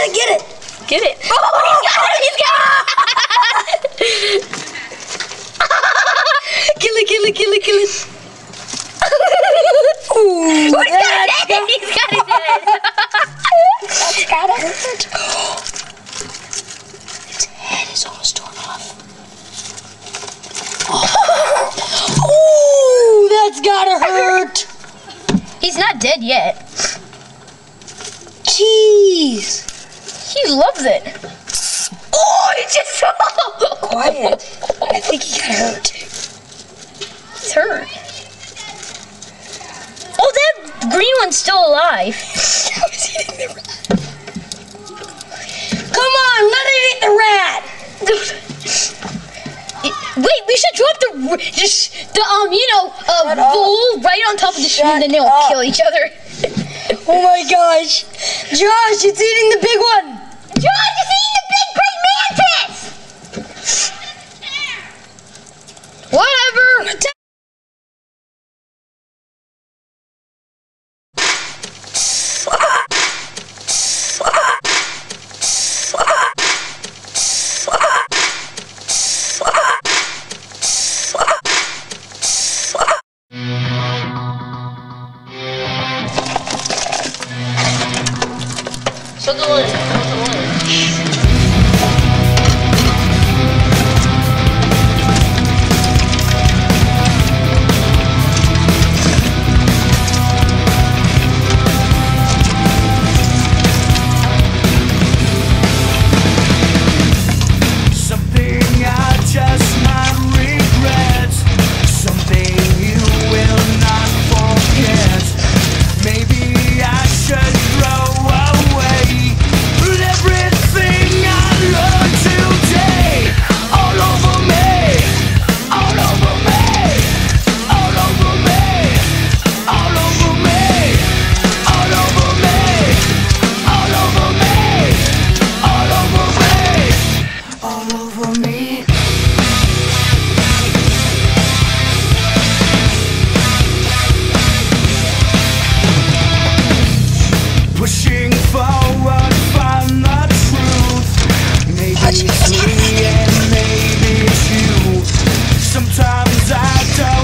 it, get it. Get it. Oh, oh, oh, oh he's got it. He's got it. Kill it, kill it, kill it, kill it. Ooh, He's got it. He's got head. That's gotta hurt. Its head is almost torn off. Oh, that's gotta hurt. He's not dead yet. Jeez. He loves it. Oh, he just Quiet. I think he got hurt. He's hurt. Oh, that green one's still alive. I was eating the rat. Come on, let it eat the rat. Wait, we should drop the just the um you know uh bowl right on top of the spoon, Shut then they'll up. kill each other. Oh my gosh. Josh, it's eating the ちょっと待って。I die